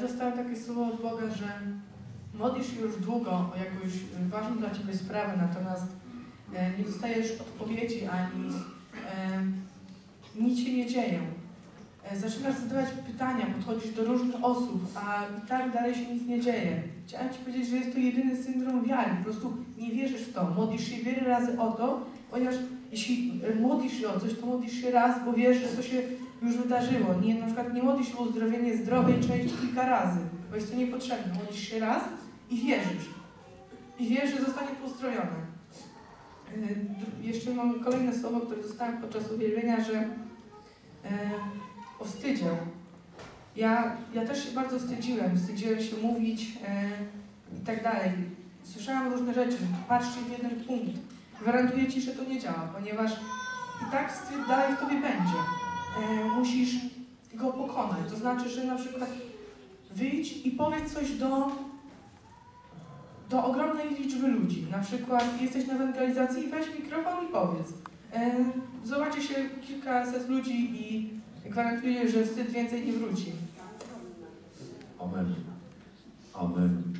dostałem takie słowo od Boga, że modlisz już długo o jakąś ważną dla Ciebie sprawę, natomiast e, nie dostajesz odpowiedzi ani e, nic się nie dzieje. E, zaczynasz zadawać pytania, podchodzisz do różnych osób, a tak dalej się nic nie dzieje. Chciałem Ci powiedzieć, że jest to jedyny syndrom wiary. Po prostu nie wierzysz w to. Modlisz się wiele razy o to, ponieważ jeśli e, modlisz się o coś, to modlisz się raz, bo wiesz, że to się już wydarzyło. Nie, na przykład nie modlisz się o uzdrowienie zdrowej części kilka razy, bo jest to niepotrzebne. Modlisz się raz i wierzysz. I wiesz, że zostanie to. E, Jeszcze mam kolejne słowo, które dostałem podczas uwielbienia, że o wstydzie. Ja, ja też się bardzo wstydziłem, wstydziłem się mówić e, i tak dalej. Słyszałam różne rzeczy, patrzcie w jeden punkt. Gwarantuję Ci, że to nie działa, ponieważ i tak wstyd dalej w Tobie będzie. E, musisz go pokonać. To znaczy, że na przykład wyjdź i powiedz coś do, do ogromnej liczby ludzi. Na przykład jesteś na ewangelizacji, weź mikrofon i powiedz. E, zobaczy się kilkaset ludzi i gwarantuję, że wstyd więcej nie wróci. Amen. Amen.